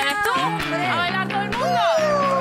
¿Quién tú? ¡A bailar todo el mundo!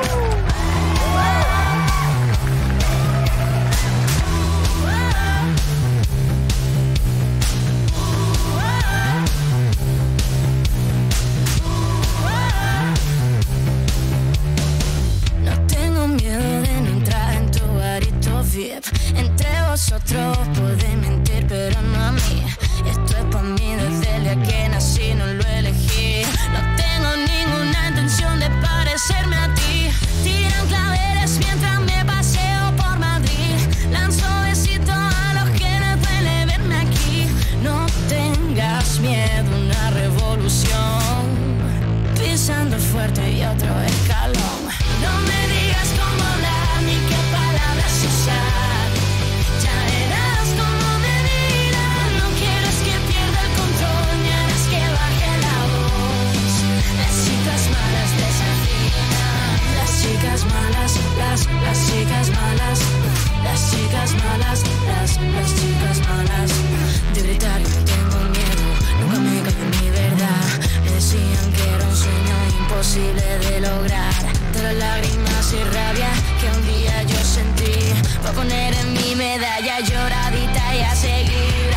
Lograr. Pero lágrimas y rabia que un día yo sentí. Voy a poner en mi medalla lloradita y a seguir.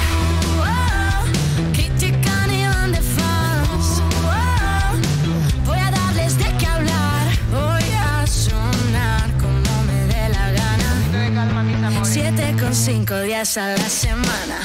Oh, critican y van de fans. Oh, voy a darles de qué hablar. Voy a sonar como me dé la gana. Siete con cinco días a la semana.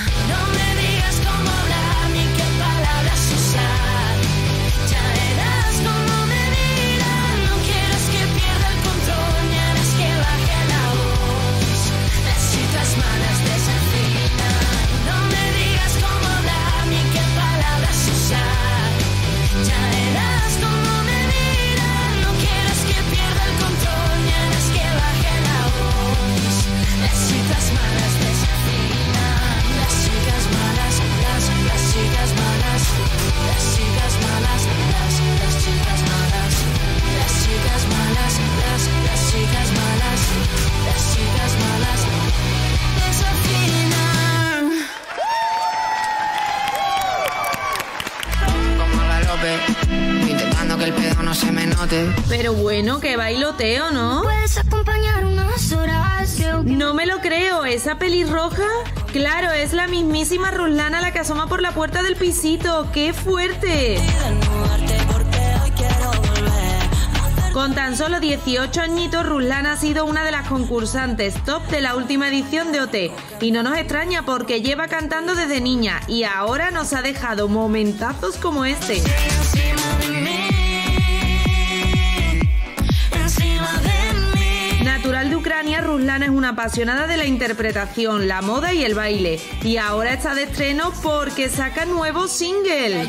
Intentando que el pedo no se me note. Pero bueno, que bailoteo, ¿no? Puedes acompañar unas horas. No me lo creo, ¿esa pelirroja? Claro, es la mismísima Ruslana la que asoma por la puerta del pisito. ¡Qué fuerte! Con tan solo 18 añitos, Ruslana ha sido una de las concursantes top de la última edición de OT. Y no nos extraña porque lleva cantando desde niña y ahora nos ha dejado momentazos como este. Natural de Ucrania, Ruslana es una apasionada de la interpretación, la moda y el baile. Y ahora está de estreno porque saca nuevo single.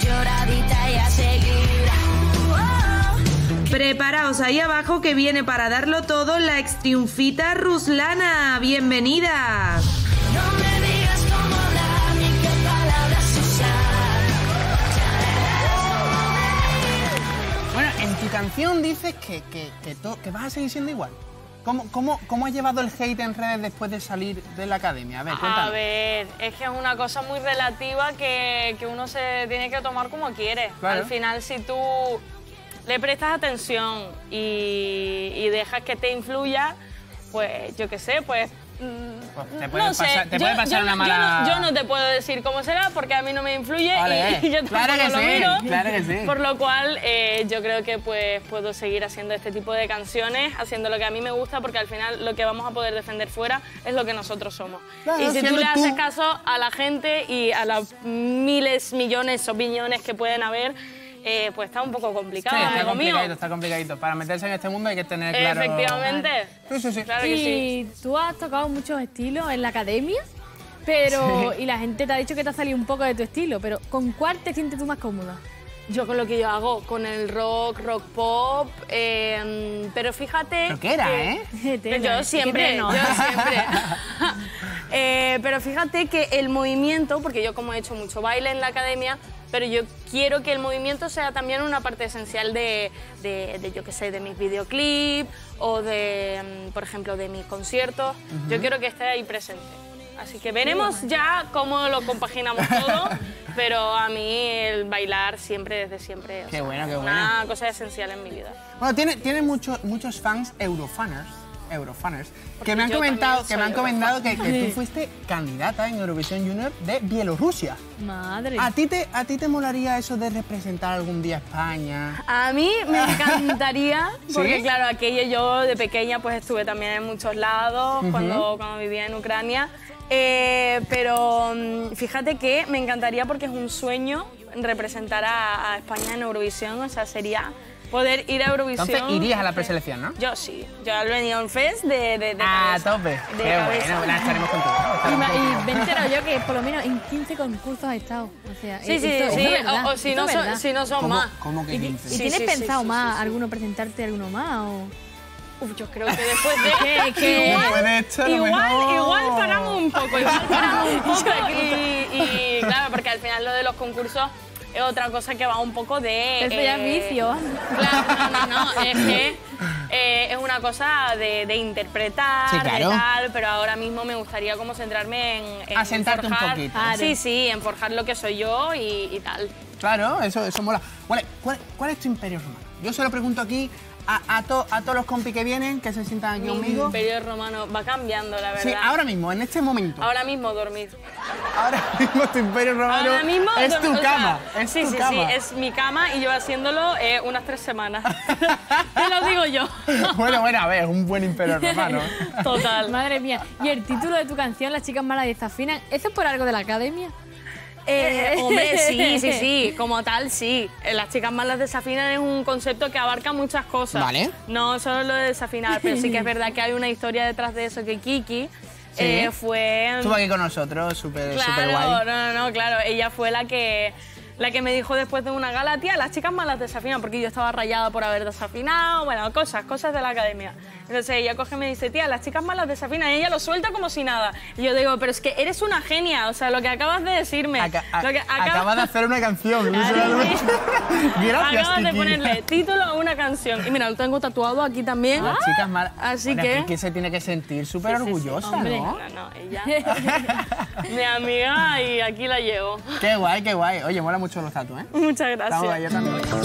Preparaos ahí abajo que viene para darlo todo la ex triunfita Ruslana. Bienvenida. No me digas cómo hablar ni qué palabras usar. Bueno, en tu canción dices que, que, que, to- que vas a seguir siendo igual. ¿Cómo, cómo, ¿Cómo has llevado el hate en redes después de salir de la academia? A ver, A ver, es que es una cosa muy relativa que, que uno se tiene que tomar como quiere. Claro. Al final, si tú le prestas atención y, y dejas que te influya, pues yo qué sé, pues... mm, Pues te puede no sé, pasar- te yo, puede pasar yo una no- yo mala- no, yo no te puedo decir cómo será porque a mí no me influye Vale, y, yo claro tampoco que lo sí, miro. claro que sí. Por lo cual eh, yo creo que pues puedo seguir haciendo este tipo de canciones, haciendo lo que a mí me gusta porque al final lo que vamos a poder defender fuera es lo que nosotros somos. Claro, y si tú le tú- haces caso a la gente y a las miles, millones, opiniones que pueden haber, eh, pues está un poco Sí, complicado, está amigo mío. complicadito, está complicadito. Para meterse en este mundo hay que tener claro... Efectivamente. Sí, sí, sí. Claro que sí. Y tú has tocado muchos estilos en la academia, pero y la gente te ha dicho que te ha salido un poco de tu estilo, pero ¿con cuál te sientes tú más cómoda? Yo con lo que yo hago, con el rock, rock pop, eh, pero fíjate... Pero qué era, que- ¿eh? Tela, yo ¿qué siempre, no. yo siempre. Eh, pero fíjate que el movimiento, porque yo como he hecho mucho baile en la academia, pero yo quiero que el movimiento sea también una parte esencial de, de, de, yo qué sé, de mis videoclips o de, mm, por ejemplo, de mis conciertos. Yo quiero que esté ahí presente. Así que veremos ya cómo lo compaginamos todo, pero a mí el bailar siempre, desde siempre, o Qué sea, bueno, qué es bueno. una cosa esencial en mi vida. Bueno, tiene, tiene muchos muchos fans eurofaners, eurofaners que me han comentado, que me han comentado que, que tú fuiste candidata en Eurovisión Junior de Bielorrusia. Madre. ¿A ti, te, ¿A ti te molaría eso de representar algún día España? A mí me encantaría, porque ¿Sí? claro, aquello yo de pequeña pues estuve también en muchos lados cuando, cuando vivía en Ucrania. Eh, pero mm, fíjate que me encantaría porque es un sueño representar a, a España en Eurovisión, o sea, sería poder ir a Eurovisión. Entonces irías a la preselección, ¿no? Yo sí, yo al Benidorm Fest de, de, de A cabeza, tope. de Qué cabeza. bueno, la estaremos contigo. Y, contigo. y me he enterado yo que por lo menos en 15 concursos has estado. O sea, Sí, eh, sí, esto- sí, esto o, o si, no son, si no son ¿Cómo, más. cómo que ¿Y, ti- 15? y Sí, tienes sí, pensado sí, más sí, sí. alguno presentarte alguno más? O... Uf, yo creo que después de que- lo igual, mejor- igual paramos un poco, igual paramos un poco y, y claro, porque al final lo de los concursos es otra cosa que va un poco de... Eso ya es vicio. Claro, no, no, no, es que eh, es una cosa de, de interpretar, Sí, claro. de tal, pero ahora mismo me gustaría como centrarme en, en Asentarte un forjar- poquito. Claro. Sí, sí, en forjar lo que soy yo y, y tal. Claro, eso, eso mola. Vale, ¿cuál, cuál es tu imperio romano? Yo se lo pregunto aquí a, a, to- a todos los compis que vienen, que se sientan aquí Mi conmigo. imperio romano va cambiando, la verdad. Sí, ahora mismo, en este momento. Ahora mismo dormir. Ahora mismo tu imperio romano Ahora mismo es tu o sea, cama. es sí, tu sí, cama. sí, es mi cama y llevo haciéndolo eh, unas tres semanas. Te lo digo yo. bueno, bueno, a ver, es un buen imperio romano. Total. Madre mía. Y el título de tu canción, Las chicas malas desafinan, ¿eso es por algo de la academia? Eh, hombre, sí, sí, sí, como tal, sí. Eh, Las chicas malas desafinan es un concepto que abarca muchas cosas. Vale. No solo lo de desafinar, pero sí que es verdad que hay una historia detrás de eso que Kiki Sí. eh, fue... Estuvo aquí con nosotros, súper Claro, súper guay. no, no, no, claro. Ella fue la que, la que me dijo después de una gala, tía, las chicas malas desafinan, porque yo estaba rayada por haber desafinado, bueno, cosas, cosas de la academia. Entonces ella coge y me dice, tía, las chicas malas desafinan, y ella lo suelta como si nada. Y yo digo, pero es que eres una genia, o sea, lo que acabas de decirme. Aca- lo que Acaba de hacer una canción. Gracias, Acabas de ponerle título a una canción. Y mira, lo tengo tatuado aquí también. Las chicas malas. Así Bueno, que- Kiki se tiene que sentir súper Sí, sí, sí. Hombre. ¿no? No, no, ella. mi amiga y aquí la llevo. Qué guay, qué guay. Oye, mola mucho los tatuajes, ¿eh? Muchas gracias. Estamos también.